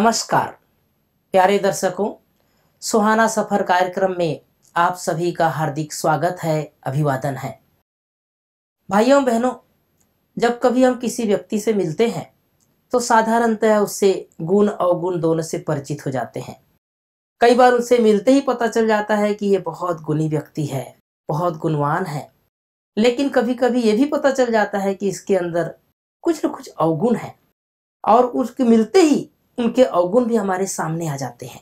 नमस्कार। प्यारे दर्शकों, सुहाना सफ़र कार्यक्रम में आप सभी का हार्दिक स्वागत है, अभिवादन है। भाइयों, बहनों, जब कभी हम किसी व्यक्ति से मिलते हैं तो साधारणतः उससे गुण अवगुण दोनों से परिचित हो जाते हैं। कई बार उनसे मिलते ही पता चल जाता है कि ये बहुत गुणी व्यक्ति है, बहुत गुणवान है। लेकिन कभी कभी ये भी पता चल जाता है कि इसके अंदर कुछ न कुछ अवगुण है और उसके मिलते ही उनके अवगुण भी हमारे सामने आ जाते हैं।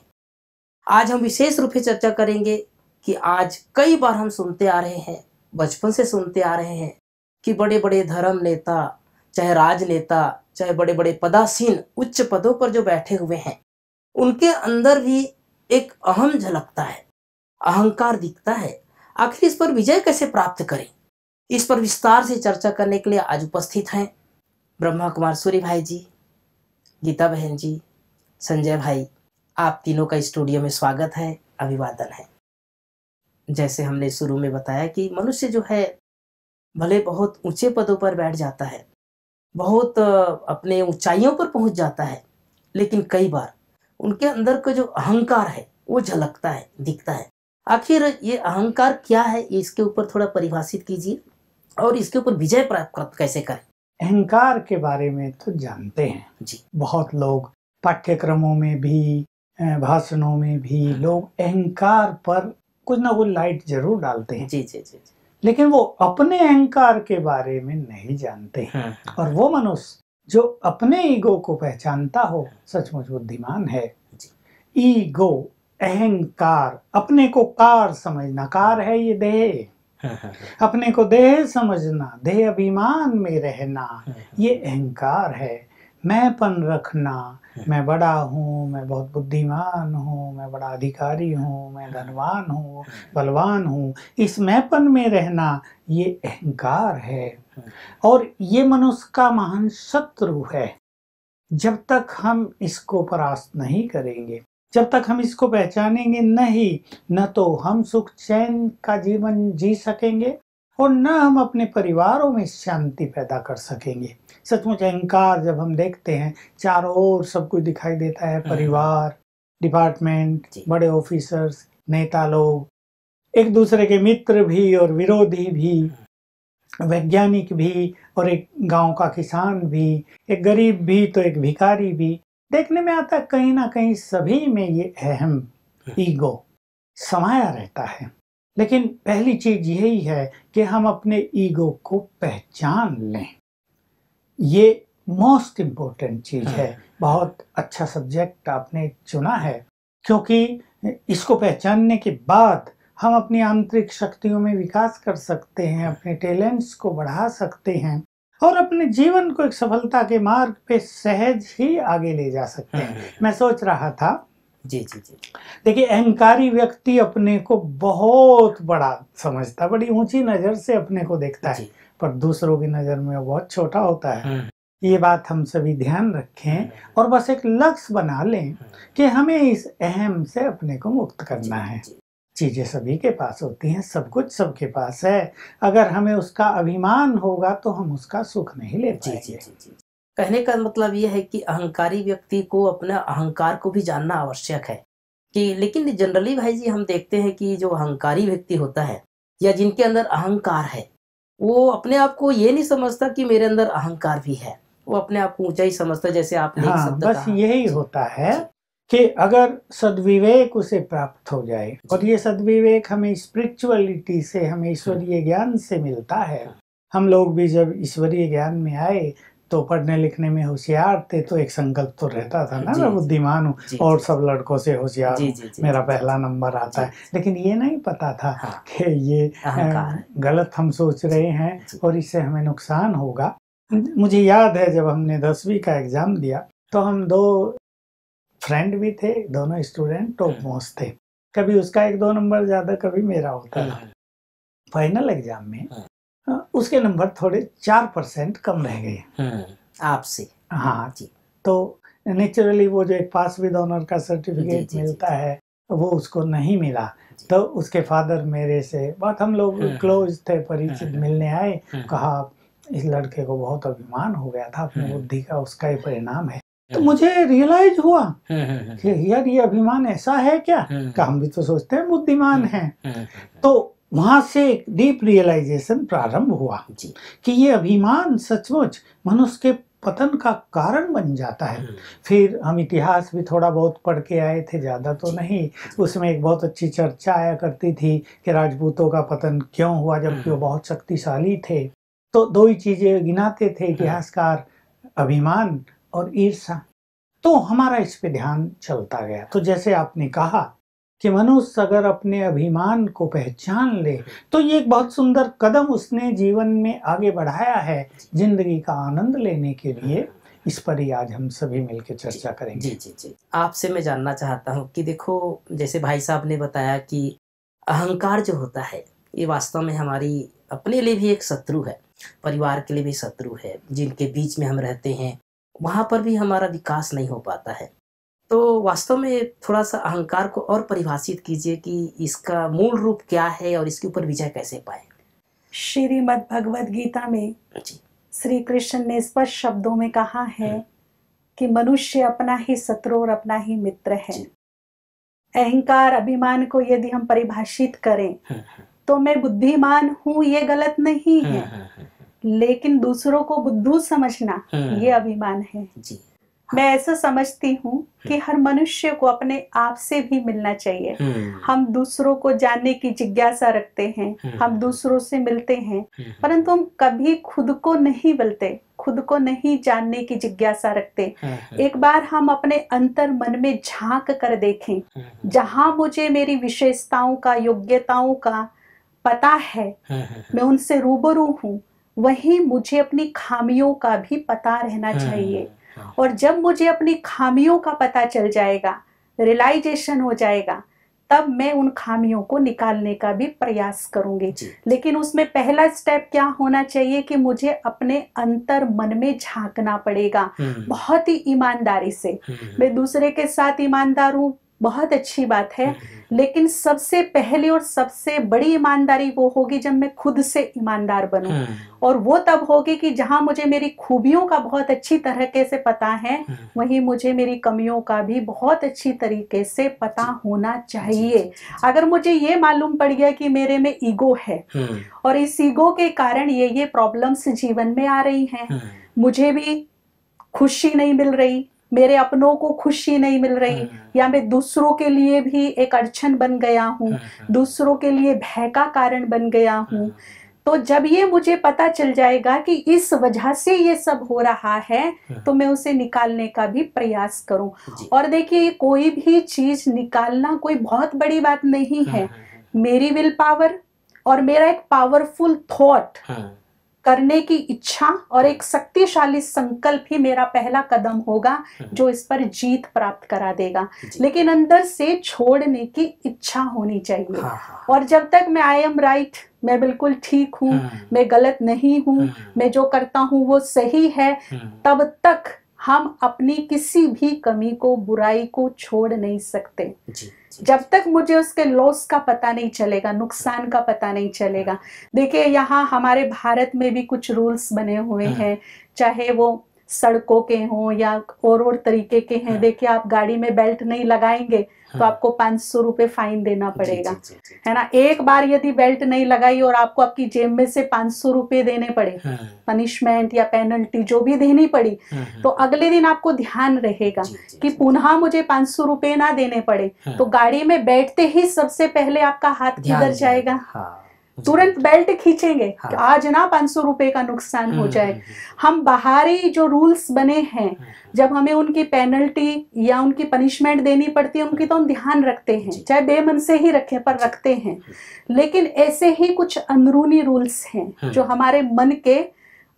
आज हम विशेष रूप से चर्चा करेंगे कि आज कई बार हम सुनते आ रहे हैं, बचपन से सुनते आ रहे हैं कि बड़े बड़े धर्म नेता, चाहे राजनेता, चाहे बड़े बड़े पदासीन उच्च पदों पर जो बैठे हुए हैं, उनके अंदर भी एक अहम झलकता है, अहंकार दिखता है। आखिर इस पर विजय कैसे प्राप्त करें? इस पर विस्तार से चर्चा करने के लिए आज उपस्थित हैं ब्रह्मा कुमार सूर्य भाई जी गीता बहन जी, संजय भाई, आप तीनों का स्टूडियो में स्वागत है, अभिवादन है। जैसे हमने शुरू में बताया कि मनुष्य जो है, भले बहुत ऊँचे पदों पर बैठ जाता है, बहुत अपने ऊंचाइयों पर पहुँच जाता है, लेकिन कई बार उनके अंदर का जो अहंकार है, वो झलकता है, दिखता है। आखिर ये अहंकार क्या है, इसके ऊपर थोड़ा परिभाषित कीजिए और इसके ऊपर विजय प्राप्त कैसे करें? अहंकार के बारे में तो जानते हैं। जी। बहुत लोग पाठ्यक्रमों में भी भाषणों में भी लोग अहंकार पर कुछ ना कुछ लाइट ज़रूर डालते हैं। जी जी जी जी। लेकिन वो अपने अहंकार के बारे में नहीं जानते हैं। हम्म, और वो मनुष्य जो अपने ईगो को पहचानता हो सचमुच बुद्धिमान है। ईगो अहंकार अपने को कार समझना कार है ये देह। अपने को देह समझना देह अभिमान में रहना ये अहंकार है। मैंपन रखना मैं बड़ा हूँ मैं बहुत बुद्धिमान हूँ मैं बड़ा अधिकारी हूँ मैं धनवान हूँ बलवान हूँ इस मैंपन में रहना ये अहंकार है। और ये मनुष्य का महान शत्रु है। जब तक हम इसको परास्त नहीं करेंगे जब तक हम इसको पहचानेंगे नहीं न तो हम सुख चैन का जीवन जी सकेंगे और न हम अपने परिवारों में शांति पैदा कर सकेंगे। सचमुच अहंकार जब हम देखते हैं चारों ओर सब कुछ दिखाई देता है परिवार डिपार्टमेंट बड़े ऑफिसर्स नेता लोग एक दूसरे के मित्र भी और विरोधी भी वैज्ञानिक भी और एक गाँव का किसान भी एक गरीब भी तो एक भिखारी भी। देखने में आता है कहीं ना कहीं सभी में ये अहम ईगो समाया रहता है। लेकिन पहली चीज़ यही है कि हम अपने ईगो को पहचान लें। ये मोस्ट इम्पोर्टेंट चीज़ है। बहुत अच्छा सब्जेक्ट आपने चुना है क्योंकि इसको पहचानने के बाद हम अपनी आंतरिक शक्तियों में विकास कर सकते हैं अपने टैलेंट्स को बढ़ा सकते हैं। और अपने जीवन को एक सफलता के मार्ग पे सहज ही आगे ले जा सकते हैं। मैं सोच रहा था जी जी जी। देखिए अहंकारी व्यक्ति अपने को बहुत बड़ा समझता है बड़ी ऊँची नज़र से अपने को देखता है पर दूसरों की नज़र में बहुत छोटा होता है। ये बात हम सभी ध्यान रखें और बस एक लक्ष्य बना लें कि हमें इस अहम से अपने को मुक्त करना है। चीज़ें सभी के पास होती हैं सब कुछ सबके पास है। अगर हमें उसका अभिमान होगा तो हम उसका सुख नहीं ले जी जी जी जी। कहने का मतलब ये है कि अहंकारी व्यक्ति को अपने अहंकार को भी जानना आवश्यक है। कि लेकिन जनरली भाई जी हम देखते हैं कि जो अहंकारी व्यक्ति होता है या जिनके अंदर अहंकार है वो अपने आप को ये नहीं समझता कि मेरे अंदर अहंकार भी है। वो अपने आप को ऊँचा ही समझता जैसे आप हाँ बस यही होता है कि अगर सदविवेक उसे प्राप्त हो जाए और ये सदविवेक हमें स्पिरिचुअलिटी से हमें ईश्वरीय ज्ञान से मिलता है। हम लोग भी जब ईश्वरीय ज्ञान में आए तो पढ़ने लिखने में होशियार थे तो एक संकल्प तो रहता था ना मैं बुद्धिमान हूँ और सब लड़कों से होशियार हूँ मेरा पहला नंबर आता है। लेकिन ये नहीं पता था हाँ। कि ये है। गलत हम सोच रहे हैं और इससे हमें नुकसान होगा। मुझे याद है जब हमने दसवीं का एग्ज़ाम दिया तो हम दो फ्रेंड भी थे दोनों स्टूडेंट टॉप मोस्ट थे। कभी उसका एक दो नंबर ज़्यादा कभी मेरा होता था। फाइनल एग्ज़ाम में हाँ। उसके नंबर थोड़े चार परसेंट कम रह गए। आपसे। हाँ जी। तो नेचुरली वो जो एक पास विद ऑनर का सर्टिफिकेट जी, जी, मिलता है वो उसको नहीं मिला। तो उसके फादर मेरे से बहुत हम लोग क्लोज थे परिचित मिलने आए। कहा इस लड़के को बहुत अभिमान हो गया था अपनी। बुद्धि का उसका ही परिणाम है। तो मुझे रियलाइज़ हुआ हम्म, हम्म, कि यार ये अभिमान ऐसा है क्या? कि हम भी तो सोचते हैं बुद्धिमान हैं तो वहाँ से एक डीप रियलाइजेशन प्रारंभ हुआ जी। कि ये अभिमान सचमुच मनुष्य के पतन का कारण बन जाता है। फिर हम इतिहास भी थोड़ा बहुत पढ़ के आए थे ज़्यादा तो नहीं। उसमें एक बहुत अच्छी चर्चा आया करती थी कि राजपूतों का पतन क्यों हुआ जबकि वो। बहुत शक्तिशाली थे। तो दो ही चीज़ें गिनाते थे इतिहासकार अभिमान और ईर्षा तो हमारा इस पे ध्यान चलता गया। तो जैसे आपने कहा कि मनुष्य अगर अपने अभिमान को पहचान ले तो ये एक बहुत सुंदर कदम उसने जीवन में आगे बढ़ाया है ज़िंदगी का आनंद लेने के लिए। इस पर ही आज हम सभी मिलकर चर्चा करेंगे। जी जी जी। आपसे मैं जानना चाहता हूँ कि देखो, जैसे भाई साहब ने बताया कि अहंकार जो होता है, ये वास्तव में हमारी अपने लिए भी एक शत्रु है, परिवार के लिए भी शत्रु है, जिनके बीच में हम रहते हैं। वहाँ पर भी हमारा विकास नहीं हो पाता है। तो वास्तव में थोड़ा सा अहंकार को और परिभाषित कीजिए कि इसका मूल रूप क्या है और इसके ऊपर विजय कैसे पाए। श्रीमद् भगवद गीता में श्री कृष्ण ने स्पष्ट शब्दों में कहा है कि मनुष्य अपना ही शत्रु और अपना ही मित्र है। अहंकार अभिमान को यदि हम परिभाषित करें हम्म, तो मैं बुद्धिमान हूँ ये गलत नहीं हम्म, है हम्म, लेकिन दूसरों को बुद्धू समझना हम्म, ये अभिमान है। जी। मैं ऐसा समझती हूँ कि हर मनुष्य को अपने आप से भी मिलना चाहिए। हम्म, हम दूसरों को जानने की जिज्ञासा रखते हैं। हम दूसरों से मिलते हैं परंतु हम कभी खुद को नहीं मिलते खुद को नहीं जानने की जिज्ञासा रखते। एक बार हम अपने अंतर मन में झाँक कर देखें जहाँ मुझे मेरी विशेषताओं का योग्यताओं का पता है। मैं उनसे रूबरू हूँ वहीं मुझे अपनी खामियों का भी पता रहना चाहिए। हम्म, और जब मुझे अपनी खामियों का पता चल जाएगा रियलाइजेशन हो जाएगा तब मैं उन खामियों को निकालने का भी प्रयास करूँगी। लेकिन उसमें पहला स्टेप क्या होना चाहिए कि मुझे अपने अंतर मन में झांकना पड़ेगा। हम्म, बहुत ही ईमानदारी से। हम्म, मैं दूसरे के साथ ईमानदार हूँ बहुत अच्छी बात है। हम्म, लेकिन सबसे पहले और सबसे बड़ी ईमानदारी वो होगी जब मैं खुद से ईमानदार बनूं। हम्म, और वो तब होगी कि जहाँ मुझे मेरी खूबियों का बहुत अच्छी तरीके से पता है हम्म, वहीं मुझे मेरी कमियों का भी बहुत अच्छी तरीके से पता होना चाहिए। अगर मुझे ये मालूम पड़ गया कि मेरे में ईगो है हम्म, और इस ईगो के कारण ये ये प्रॉब्लम्स जीवन में आ रही हैं हम्म, मुझे भी खुशी नहीं मिल रही। मेरे अपनों को खुशी नहीं मिल रही हम्म, या मैं दूसरों के लिए भी एक अड़चन बन गया हूँ हम्म, दूसरों के लिए भय का कारण बन गया हूँ तो जब ये मुझे पता चल जाएगा कि इस वजह से ये सब हो रहा है तो मैं उसे निकालने का भी प्रयास करूँ। और देखिए कोई भी चीज़ निकालना कोई बहुत बड़ी बात नहीं है मेरी विल पावर और मेरा एक पावरफुल थॉट करने की इच्छा और एक शक्तिशाली संकल्प ही मेरा पहला कदम होगा हम्म, जो इस पर जीत प्राप्त करा देगा। लेकिन अंदर से छोड़ने की इच्छा होनी चाहिए। हाँ, हाँ, और जब तक मैं आई एम राइट मैं बिल्कुल ठीक हूँ हम्म, मैं गलत नहीं हूँ हम्म, मैं जो करता हूँ वो सही है तब तक हम अपनी किसी भी कमी को बुराई को छोड़ नहीं सकते। जी, जब तक मुझे उसके लॉस का पता नहीं चलेगा नुकसान का पता नहीं चलेगा देखिए यहाँ हमारे भारत में भी कुछ रूल्स बने हुए हम्म। हैं चाहे वो सड़कों के हों या और और तरीके के हैं हम्म। देखिए आप गाड़ी में बेल्ट नहीं लगाएँगे तो हम्म, आपको पाँच सौ रुपये फाइन देना पड़ेगा। जी, जी, जी, है ना? एक बार यदि बेल्ट नहीं लगाई और आपको आपकी जेब में से पाँच सौ रुपये देने पड़े हम्म, पनिशमेंट या पेनल्टी जो भी देनी पड़ी तो अगले दिन आपको ध्यान रहेगा कि पुनः मुझे पाँच सौ रुपये ना देने पड़े तो गाड़ी में बैठते ही सबसे पहले आपका हाथ किधर जाएगा? हाँ, तुरंत बेल्ट खींचेंगे हाँ। आज ना पाँच सौ रुपए का नुकसान हो हम्म, जाए। हम्म, हम बाहरी जो रूल्स बने हैं हम्म, जब हमें उनकी पेनल्टी या उनकी पनिशमेंट देनी पड़ती है उनकी तो हम ध्यान रखते हैं चाहे बेमन से ही रखे पर रखते हैं। लेकिन ऐसे ही कुछ अंदरूनी रूल्स हैं हम्म। जो हमारे मन के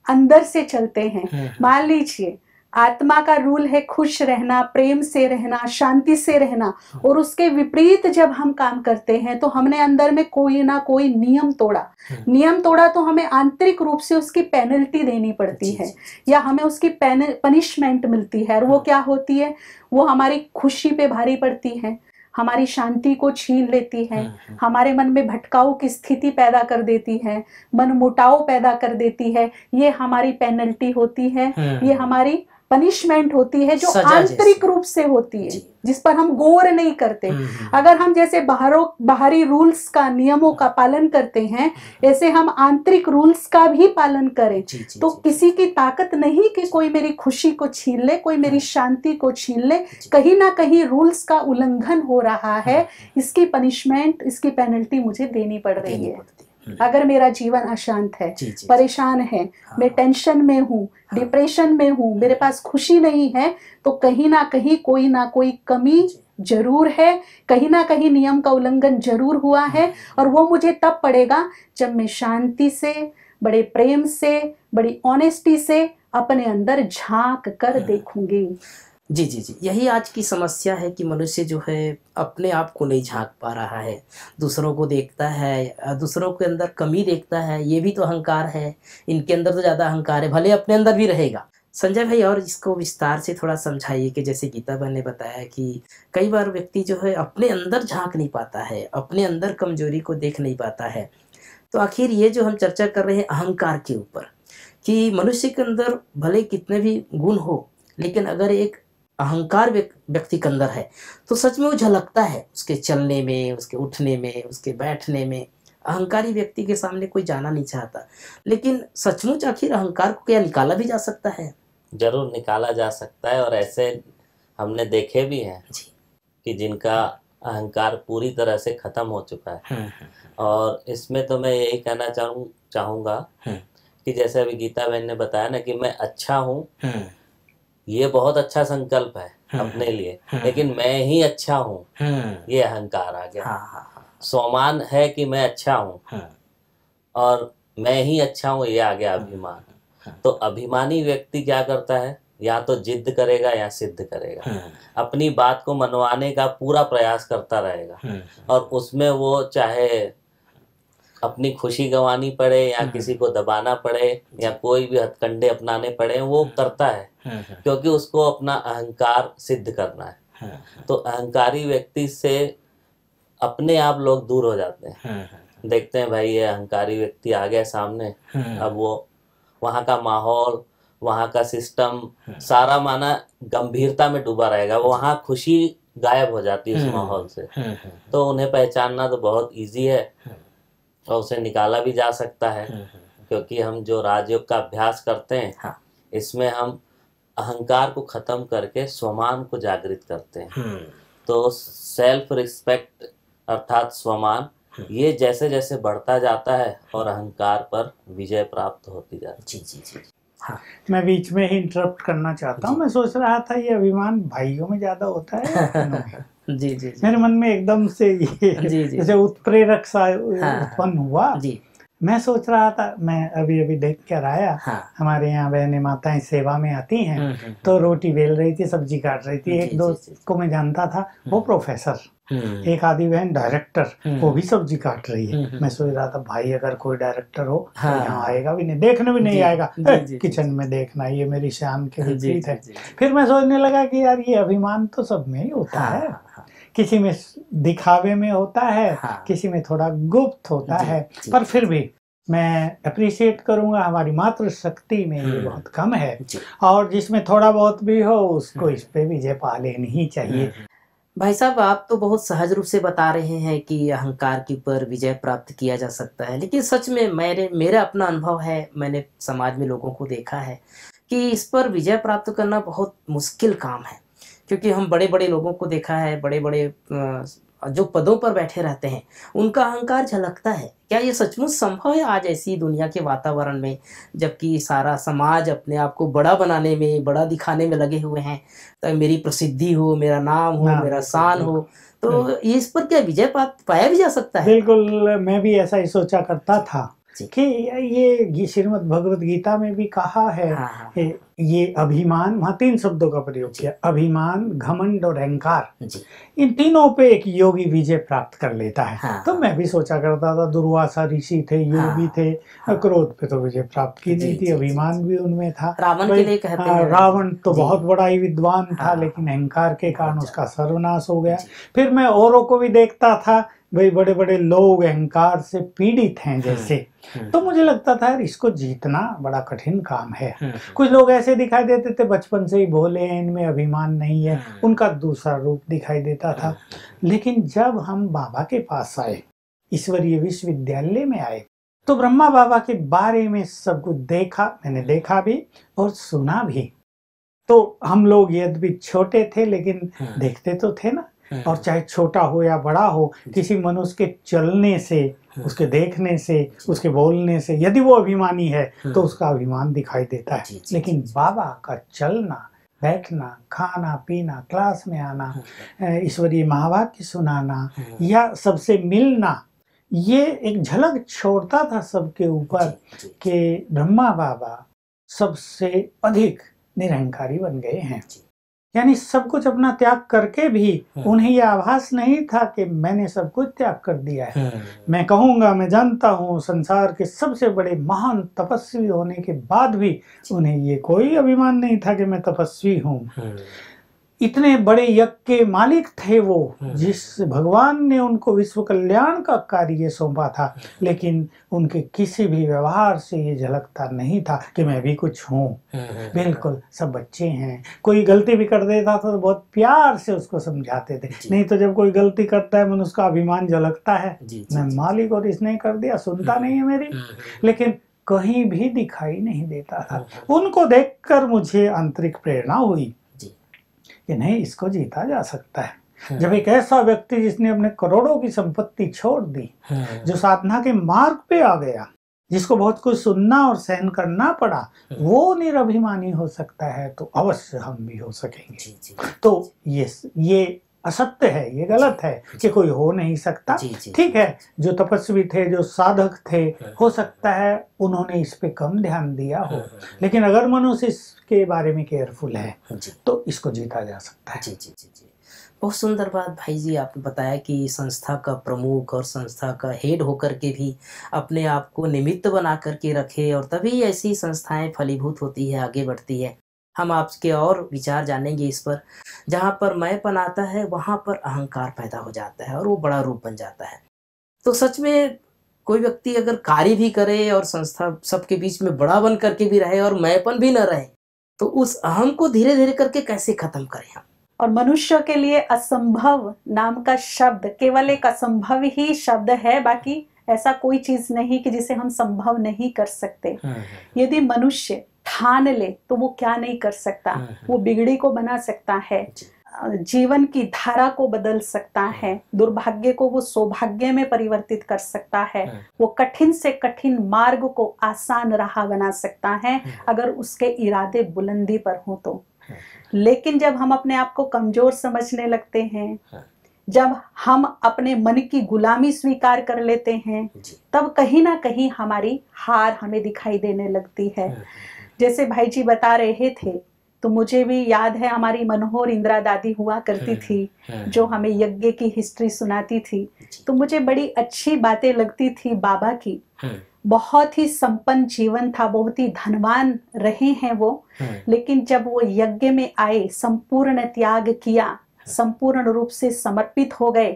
अंदर से चलते हैं। हम्म, मान लीजिए आत्मा का रूल है खुश रहना प्रेम से रहना शांति से रहना। और उसके विपरीत जब हम काम करते हैं तो हमने अंदर में कोई ना कोई नियम तोड़ा। हम्म। नियम तोड़ा तो हमें आंतरिक रूप से उसकी पेनल्टी देनी पड़ती है। या हमें उसकी पनिशमेंट मिलती है। और वो क्या होती है? वो हमारी खुशी पे भारी पड़ती है। हमारी शांति को छीन लेती है। हम्म, हम्म, हमारे मन में भटकाव की स्थिति पैदा कर देती है। मन मुटाव पैदा कर देती है। ये हमारी पेनल्टी होती है। ये हमारी पनिशमेंट होती है जो आंतरिक रूप से होती है जिस पर हम गौर नहीं करते। हम्म, हम्म, अगर हम जैसे बाहरों बाहरी रूल्स का नियमों का पालन करते हैं ऐसे हम आंतरिक रूल्स का भी पालन करें। जी जी तो जी, किसी की ताकत नहीं कि कोई मेरी खुशी को छीन ले कोई मेरी शांति को छीन ले। कहीं ना कहीं रूल्स का उल्लंघन हो रहा है। हम्म, इसकी पनिशमेंट इसकी पेनल्टी मुझे देनी पड़ रही है। हम्म, अगर मेरा जीवन अशांत है जी जी परेशान है हाँ, मैं टेंशन में हूँ हाँ। डिप्रेशन में हूँ मेरे पास खुशी नहीं है तो कहीं ना कहीं कोई ना कोई कमी ज़रूर है कहीं ना कहीं नियम का उल्लंघन ज़रूर हुआ है और वो मुझे तब पड़ेगा जब मैं शांति से बड़े प्रेम से बड़ी ऑनेस्टी से अपने अंदर झाँक कर। देखूँगी। जी जी जी। यही आज की समस्या है कि मनुष्य जो है अपने आप को नहीं झाँक पा रहा है। दूसरों को देखता है दूसरों के अंदर कमी देखता है, ये भी तो अहंकार है। इनके अंदर तो ज़्यादा अहंकार है, भले अपने अंदर भी रहेगा। संजय भाई, और इसको विस्तार से थोड़ा समझाइए कि जैसे गीता बहन ने बताया कि कई बार व्यक्ति जो है अपने अंदर झाँक नहीं पाता है, अपने अंदर कमज़ोरी को देख नहीं पाता है। तो आखिर ये जो हम चर्चा कर रहे हैं अहंकार के ऊपर, कि मनुष्य के अंदर भले कितने भी गुण हो, लेकिन अगर एक अहंकार व्यक्ति के अंदर है। तो सच में वो झलकता है उसके चलने में उसके उठने में उसके बैठने में। अहंकारी व्यक्ति के सामने कोई जाना नहीं चाहता। लेकिन सचमुच आखिर अहंकार को क्या निकाला भी जा सकता है? ज़रूर निकाला जा सकता है और ऐसे हमने देखे भी हैं कि जिनका अहंकार पूरी तरह से खत्म हो चुका है। हम्म, और इसमें तो मैं यही कहना चाहूँ चाहूँगा हम्म। कि जैसे अभी गीता बहन ने बताया ना कि मैं अच्छा हूँ हम्म, ये बहुत अच्छा संकल्प है हम्म, अपने लिए। हम्म। लेकिन मैं ही अच्छा हूँ। ये अहंकार आ गया। हाँ हाँ हाँ। स्वमान है कि मैं अच्छा हूँ। और मैं ही अच्छा हूँ ये आ गया अभिमान। तो अभिमानी व्यक्ति क्या करता है? या तो जिद्द करेगा या सिद्ध करेगा। अपनी बात को मनवाने का पूरा प्रयास करता रहेगा। और उसमें वो चाहे अपनी खुशी गंवानी पड़े या हम्म। किसी को दबाना पड़े या कोई भी हथकंडे अपनाने पड़े वो करता है। हम्म, हम्म, क्योंकि उसको अपना अहंकार सिद्ध करना है। हम्म, तो अहंकारी व्यक्ति से अपने आप लोग दूर हो जाते हैं। हम्म, देखते हैं भाई ये अहंकारी व्यक्ति आ गया सामने। हम्म, अब वो वहाँ का माहौल वहाँ का सिस्टम हम्म। सारा माना गंभीरता में डूबा रहेगा। वहाँ खुशी गायब हो जाती है उस हम्म। माहौल से। हम्म, हम्म, तो उन्हें पहचानना तो बहुत इजी है। हम्म। और उसे निकाला भी जा सकता है हम्म, हम्म, क्योंकि हम जो राजयोग का अभ्यास करते हैं हाँ। इसमें हम अहंकार को खत्म करके स्वमान को जागृत करते हैं। हम्म, तो सेल्फ रिस्पेक्ट अर्थात स्वमान हम्म। ये जैसे जैसे बढ़ता जाता है और अहंकार पर विजय प्राप्त होती जाती जी जी जी हाँ। मैं बीच में ही इंटरप्ट करना चाहता हूँ। मैं सोच रहा था ये अभिमान भाइयों में ज़्यादा होता है? जी जी जी। मेरे मन में एकदम से ये जी, जी। जैसे उत्प्रेरक सा हाँ। उत्पन्न हुआ। जी। मैं सोच रहा था मैं अभी अभी देख कर आया। हाँ। हमारे यहाँ बहने माताएँ सेवा में आती हैं हम्म, हम्म, तो रोटी बेल रही थी सब्ज़ी काट रही थी। एक दोस्त को मैं जानता था वो हम्म। प्रोफेसर। हम्म, एक आदि बहन डायरेक्टर हम्म। वो भी सब्ज़ी काट रही है। हम्म। मैं सोच रहा था भाई अगर कोई डायरेक्टर हो तो हाँ। यहाँ आएगा भी नहीं देखने भी नहीं आएगा। जी, "ए, जी, जी, किचन में देखना ये मेरी शान के विपरीत है। फिर मैं सोचने लगा कि यार ये अभिमान तो सब में ही होता है। हाँ, किसी में दिखावे में होता है हाँ। किसी में थोड़ा गुप्त होता जी, है जी। पर फिर भी मैं अप्रिशिएट करूँगा हमारी मातृशक्ति में ये हम्म। बहुत कम है और जिसमें थोड़ा बहुत भी हो उसको हम्म। इस पे विजय पा लेनी ही चाहिए हम्म। भाई साहब आप तो बहुत सहज रूप से बता रहे हैं कि अहंकार के ऊपर विजय प्राप्त किया जा सकता है लेकिन सच में मेरे मेरा अपना अनुभव है मैंने समाज में लोगों को देखा है कि इस पर विजय प्राप्त करना बहुत मुश्किल काम है क्योंकि हम बड़े बड़े लोगों को देखा है बड़े बड़े जो पदों पर बैठे रहते हैं उनका अहंकार झलकता है। क्या ये सचमुच संभव है आज ऐसी दुनिया के वातावरण में जबकि सारा समाज अपने आप को बड़ा बनाने में बड़ा दिखाने में लगे हुए हैं? तो मेरी प्रसिद्धि हो मेरा नाम हो मेरा शान हो तो इस पर क्या विजय पाया भी जा सकता है? बिल्कुल मैं भी ऐसा ही सोचा करता था। कि ये गी- श्रीमद् भगवत गीता में भी कहा है हाँ हाँ ये अभिमान वहाँ तीन शब्दों का प्रयोग किया। अभिमान घमंड और अहंकार। इन तीनों पे एक योगी विजय प्राप्त कर लेता है। हाँ। तो मैं भी सोचा करता था दुर्वासा ऋषि थे योगी हाँ। थे हाँ। क्रोध पे तो विजय प्राप्त की नहीं थी अभिमान भी उनमें था। रावण के लिए कहते हाँ, हैं। रावण तो बहुत बड़ा ही विद्वान था हाँ। लेकिन अहंकार के कारण उसका सर्वनाश हो गया। फिर मैं औरों को भी देखता था भाई बड़े बड़े लोग अहंकार से पीड़ित हैं जैसे। हम्म, तो मुझे लगता था यार इसको जीतना बड़ा कठिन काम है। हम्म, कुछ लोग ऐसे दिखाई देते थे बचपन से ही भोले हैं इनमें अभिमान नहीं है। हम्म। उनका दूसरा रूप दिखाई देता था। लेकिन जब हम बाबा के पास आए ईश्वरीय विश्वविद्यालय में आए तो ब्रह्मा बाबा के बारे में सब कुछ देखा मैंने देखा भी और सुना भी। तो हम लोग यद्यपि छोटे थे लेकिन हम्म, देखते तो थे ना। हम्म, और चाहे छोटा हो या बड़ा हो किसी मनुष्य के चलने से हम्म। उसके देखने से उसके बोलने से यदि वो अभिमानी है हम्म। तो उसका अभिमान दिखाई देता है लेकिन। बाबा का चलना बैठना खाना पीना क्लास में आना ईश्वरीय महावाक्य सुनाना या सबसे मिलना ये एक झलक छोड़ता था सबके ऊपर कि ब्रह्मा बाबा सबसे अधिक निरंकारी बन गए हैं। यानी सब कुछ अपना त्याग करके भी हम्म। उन्हें यह आभास नहीं था कि मैंने सब कुछ त्याग कर दिया है। हम्म, मैं कहूँगा मैं जानता हूँ संसार के सबसे बड़े महान तपस्वी होने के बाद भी उन्हें ये कोई अभिमान नहीं था कि मैं तपस्वी हूँ। हम्म, इतने बड़े यज्ञ के मालिक थे वो हम्म। जिस भगवान ने उनको विश्व कल्याण का कार्य सौंपा था लेकिन उनके किसी भी व्यवहार से ये झलकता नहीं था कि मैं भी कुछ हूँ। हम्म, बिल्कुल सब बच्चे हैं। कोई गलती भी कर देता था तो बहुत प्यार से उसको समझाते थे। नहीं तो जब कोई गलती करता है मन उसका अभिमान झलकता है। मैं मालिक और इसने कर दिया सुनता नहीं है मेरी। लेकिन कहीं भी दिखाई नहीं देता था। उनको देखकर मुझे आंतरिक प्रेरणा हुई। कि नहीं इसको जीता जा सकता है। हम्म, जब एक ऐसा व्यक्ति जिसने अपने करोड़ों की संपत्ति छोड़ दी हम्म, जो साधना के मार्ग पे आ गया जिसको बहुत कुछ सुनना और सहन करना पड़ा हम्म। वो निरभिमानी हो सकता है तो अवश्य हम भी हो सकेंगे। जी, जी, तो ये ये असत्य है ये गलत है कि कोई हो नहीं सकता। ठीक है जो तपस्वी थे जो साधक थे हम्म। हो सकता है उन्होंने इस पे कम ध्यान दिया हो। हम्म, हम्म, लेकिन अगर मनुष्य इसके बारे में केयरफुल है तो इसको जीता जा सकता है। जी जी जी जी। बहुत सुंदर बात भाई जी आपने बताया कि संस्था का प्रमुख और संस्था का हेड होकर के भी अपने आप को निमित्त बना करके रखे और तभी ऐसी संस्थाएँ फलीभूत होती है आगे बढ़ती है। हम आपके और विचार जानेंगे इस पर। जहाँ पर मैंपन आता है वहाँ पर अहंकार पैदा हो जाता है और वो बड़ा रूप बन जाता है। तो सच में कोई व्यक्ति अगर कार्य भी करे और संस्था सबके बीच में बड़ा बन करके भी रहे और मैंपन भी न रहे तो उस अहम को धीरे धीरे करके कैसे खत्म करें हम? और मनुष्य के लिए असंभव नाम का शब्द केवल एक असंभव ही शब्द है बाकी ऐसा कोई चीज़ नहीं कि जिसे हम संभव नहीं कर सकते। यदि मनुष्य ठान ले तो वो क्या नहीं कर सकता हम्म, वो बिगड़ी को बना सकता है जीवन की धारा को बदल सकता है दुर्भाग्य को वो सौभाग्य में परिवर्तित कर सकता है हम्म। वो कठिन से कठिन मार्ग को आसान राह बना सकता है। अगर उसके इरादे बुलंदी पर हो तो। लेकिन जब हम अपने आप को कमज़ोर समझने लगते हैं हाँ। जब हम अपने मन की गुलामी स्वीकार कर लेते हैं तब कहीं ना कहीं हमारी हार हमें दिखाई देने लगती है जैसे भाई जी बता रहे थे तो मुझे भी याद है हमारी मनोहर इंदिरा दादी हुआ करती थी जो हमें यज्ञ की हिस्ट्री सुनाती थी। तो मुझे बड़ी अच्छी बातें लगती थी बाबा की। बहुत ही संपन्न जीवन था बहुत ही धनवान रहे हैं वो। लेकिन जब वो यज्ञ में आए संपूर्ण त्याग किया संपूर्ण रूप से समर्पित हो गए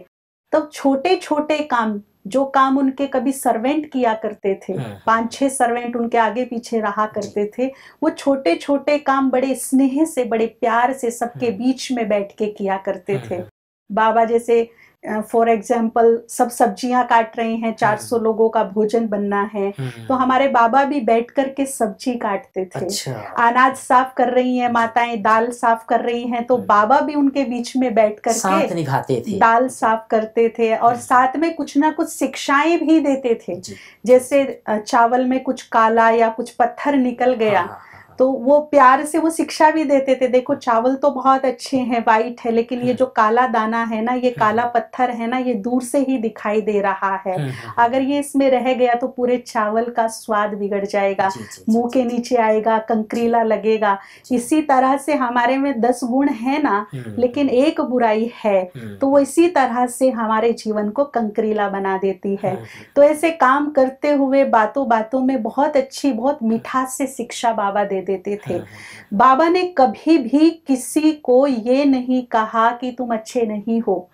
तब तो छोटे छोटे काम जो काम उनके कभी सर्वेंट किया करते थे हम्म। पाँच छह सर्वेंट उनके आगे पीछे रहा करते थे वो छोटे छोटे काम बड़े स्नेह से बड़े प्यार से सबके हम्म। बीच में बैठ के किया करते थे। बाबा जैसे फॉर एग्ज़ाम्पल सब सब्ज़ियाँ काट रहे हैं 400 हम्म। लोगों का भोजन बनना है हम्म। तो हमारे बाबा भी बैठ करके सब्ज़ी काटते थे अच्छा अनाज साफ़ कर रही हैं माताएँ दाल साफ़ कर रही हैं तो हम्म। बाबा भी उनके बीच में बैठ साथ करके निभाते थे दाल साफ़ करते थे और। साथ में कुछ ना कुछ शिक्षाएँ भी देते थे जैसे चावल में कुछ काला या कुछ पत्थर निकल गया हाँ, हाँ, तो वो प्यार से वो शिक्षा भी देते थे। देखो चावल तो बहुत अच्छे हैं वाइट है लेकिन ये जो काला दाना है ना ये काला पत्थर है ना ये दूर से ही दिखाई दे रहा है। हम्म, अगर ये इसमें रह गया तो पूरे चावल का स्वाद बिगड़ जाएगा। मुँह के नीचे आएगा कंकरीला लगेगा। इसी तरह से हमारे में दस गुण है ना लेकिन एक बुराई है तो वो इसी तरह से हमारे जीवन को कंकरीला बना देती है। तो ऐसे काम करते हुए बातों बातों में बहुत अच्छी बहुत मिठास से शिक्षा बाबा दे देते थे। हम्म, बाबा ने कभी भी किसी को ये नहीं कहा कि तुम अच्छे नहीं हो।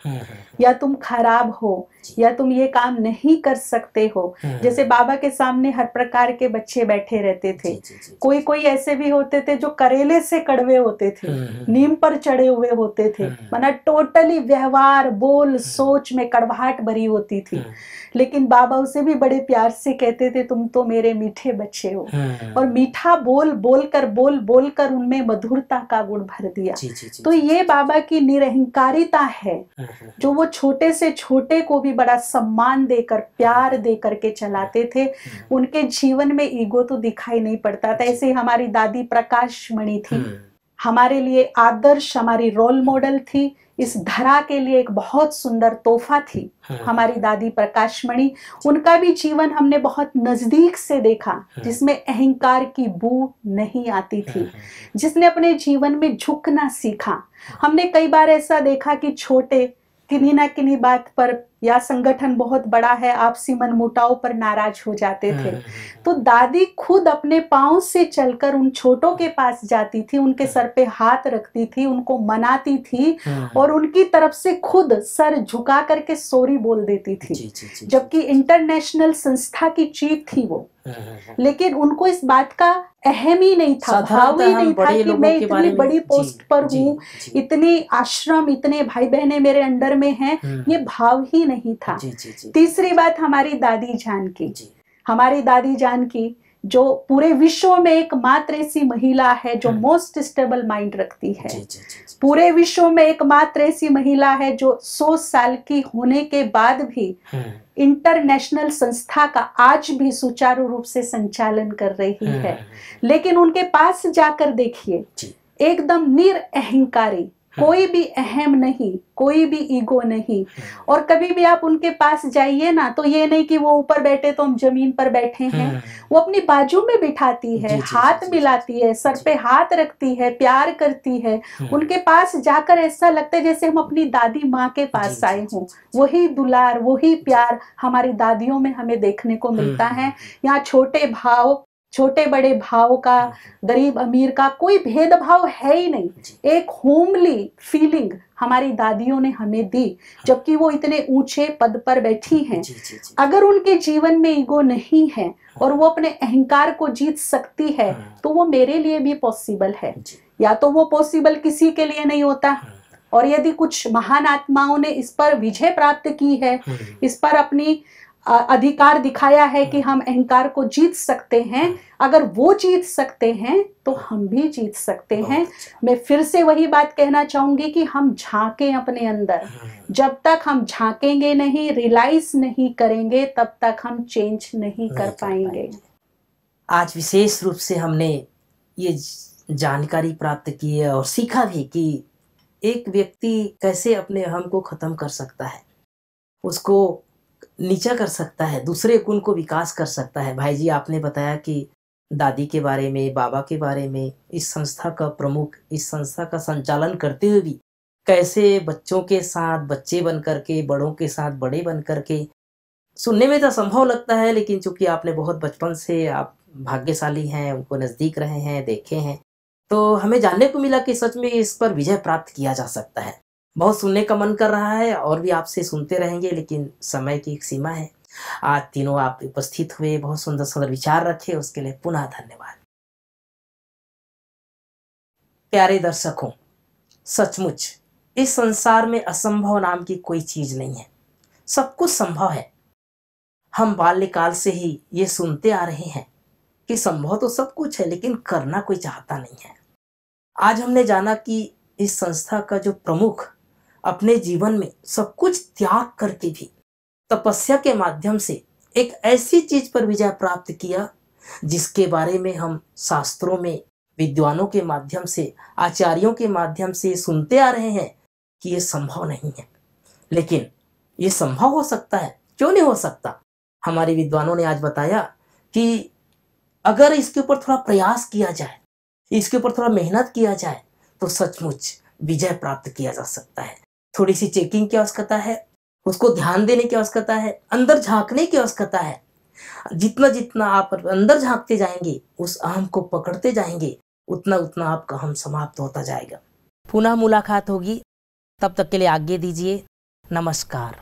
या तुम खराब हो या तुम ये काम नहीं कर सकते हो। हम्म, जैसे बाबा के सामने हर प्रकार के बच्चे बैठे रहते थे। जी, जी, जी, कोई कोई ऐसे भी होते थे जो करेले से कड़वे होते थे हम्म, हम्म, नीम पर चढ़े हुए होते थे। माना टोटली व्यवहार बोल सोच में कड़वाहट भरी होती थी। लेकिन बाबा उसे भी बड़े प्यार से कहते थे तुम तो मेरे मीठे बच्चे हो। और मीठा बोल बोल कर बोल बोल कर उनमें मधुरता का गुण भर दिया। जी, जी, जी, तो ये बाबा की निरहंकारिता है जो वो छोटे से छोटे को भी बड़ा सम्मान देकर प्यार दे करके चलाते थे। हम्म, उनके जीवन में ईगो तो दिखाई नहीं पड़ता था। ऐसे ही हमारी दादी प्रकाश मणि थी। हम्म, हमारे लिए आदर्श हमारी रोल मॉडल थी। इस धरा के लिए एक बहुत सुंदर तोहफा थी हम्म, हमारी दादी प्रकाशमणि। उनका भी जीवन हमने बहुत नज़दीक से देखा जिसमें अहंकार की बू नहीं आती थी। हम्म, जिसने अपने जीवन में झुकना सीखा। हमने कई बार ऐसा देखा कि छोटे किन्हीं ना किन्हीं बात पर या संगठन बहुत बड़ा है आपसी मनमुटाव पर नाराज़ हो जाते थे। हम्म, तो दादी खुद अपने पाँव से चलकर उन छोटों के पास जाती थी उनके सर पे हाथ रखती थी उनको मनाती थी और उनकी तरफ़ से खुद सर झुका करके सॉरी बोल देती थी। जबकि इंटरनेशनल संस्था की चीफ थी वो। लेकिन उनको इस बात का अहम ही नहीं था भाव ही नहीं था कि मैं इतनी बड़ी पोस्ट पर हूँ इतनी आश्रम इतने भाई बहने मेरे अंडर में हैं। ये भाव ही नहीं था। जी, जी, जी, तीसरी बात हमारी दादी जान की। जी, हमारी दादी जान की जो पूरे विश्व में एकमात्र ऐसी महिला है जो। मोस्ट स्टेबल माइंड रखती है। जी, जी, जी, जी, पूरे विश्व में एकमात्र ऐसी महिला है जो 100 साल की होने के बाद भी इंटरनेशनल संस्था का आज भी सुचारू रूप से संचालन कर रही हम्म, है लेकिन उनके पास जाकर देखिए। एकदम निरअहंकारी कोई भी अहम नहीं कोई भी ईगो नहीं। और कभी भी आप उनके पास जाइए ना तो ये नहीं कि वो ऊपर बैठे तो हम ज़मीन पर बैठे हैं। हम्म, वो अपनी बाजू में बिठाती है हाथ मिलाती है सर पे हाथ रखती है प्यार करती है। हम्म, उनके पास जाकर ऐसा लगता है जैसे हम अपनी दादी माँ के पास आए हों। वही दुलार वही प्यार हमारी दादियों में हमें देखने को मिलता हम्म, है। यहाँ छोटे भाव छोटे बड़े भाव का गरीब अमीर का कोई भेदभाव है ही नहीं। एक होमली फीलिंग हमारी दादियों ने हमें दी जबकि वो इतने ऊँचे पद पर बैठी हैं। अगर उनके जीवन में ईगो नहीं है और वो अपने अहंकार को जीत सकती है हम्म, तो वो मेरे लिए भी पॉसिबल है। या तो वो पॉसिबल किसी के लिए नहीं होता। और यदि कुछ महान आत्माओं ने इस पर विजय प्राप्त की है। इस पर अपनी अधिकार दिखाया है कि हम अहंकार को जीत सकते हैं। अगर वो जीत सकते हैं तो हम भी जीत सकते हैं। अच्छा, मैं फिर से वही बात कहना चाहूँगी कि हम झांकें अपने अंदर। हम्म, जब तक हम झांकेंगे नहीं रियलाइज़ नहीं करेंगे तब तक हम चेंज नहीं कर पाएँगे। आज विशेष रूप से हमने ये जानकारी प्राप्त की है और सीखा भी कि एक व्यक्ति कैसे अपने अहम को खत्म कर सकता है। उसको नीचा कर सकता है, दूसरे गुण को विकास कर सकता है। भाई जी, आपने बताया कि दादी के बारे में, बाबा के बारे में, इस संस्था का प्रमुख, इस संस्था का संचालन करते हुए भी कैसे बच्चों के साथ, बच्चे बन करके बड़ों के साथ, बड़े बन करके सुनने में तो संभव लगता है, लेकिन चूँकि आपने बहुत बचपन से, आप भाग्यशाली हैं, उनको नज़दीक रहे हैं, देखे हैं तो हमें जानने को मिला कि सच में इस पर विजय प्राप्त किया जा सकता है। बहुत सुनने का मन कर रहा है और भी आपसे सुनते रहेंगे, लेकिन समय की एक सीमा है। आज तीनों आप उपस्थित हुए, बहुत सुंदर सुंदर विचार रखे, उसके लिए पुनः धन्यवाद। प्यारे दर्शकों, सचमुच, इस संसार में असंभव नाम की कोई चीज़ नहीं है। सब कुछ संभव है। हम बाल्यकाल से ही ये सुनते आ रहे हैं कि संभव तो सब कुछ है, लेकिन करना कोई चाहता नहीं है। आज हमने जाना कि इस संस्था का जो प्रमुख अपने जीवन में सब कुछ त्याग करके भी तपस्या के माध्यम से एक ऐसी चीज़ पर विजय प्राप्त किया, जिसके बारे में हम शास्त्रों में, विद्वानों के माध्यम से, आचार्यों के माध्यम से सुनते आ रहे हैं कि ये संभव नहीं है। लेकिन ये संभव हो सकता है। क्यों नहीं हो सकता? हमारे विद्वानों ने आज बताया कि अगर इसके ऊपर थोड़ा प्रयास किया जाए, इसके ऊपर थोड़ा मेहनत किया जाए तो सचमुच विजय प्राप्त किया जा सकता है। थोड़ी सी चेकिंग की आवश्यकता है, उसको ध्यान देने की आवश्यकता है, अंदर झांकने की आवश्यकता है। जितना जितना आप अंदर झांकते जाएँगे, उस अहम को पकड़ते जाएँगे, उतना उतना आपका हम समाप्त होता जाएगा। पुनः मुलाकात होगी। तब तक के लिए आज्ञा दीजिए। नमस्कार।